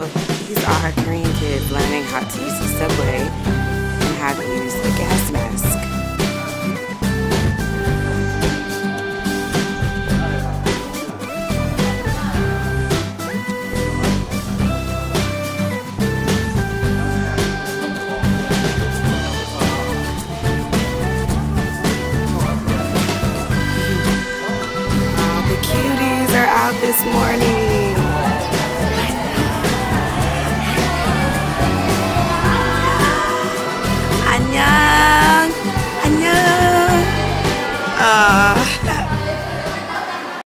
These are Korean kids learning how to use the subway and how to use the gas mask. All the cuties are out this morning. mañana.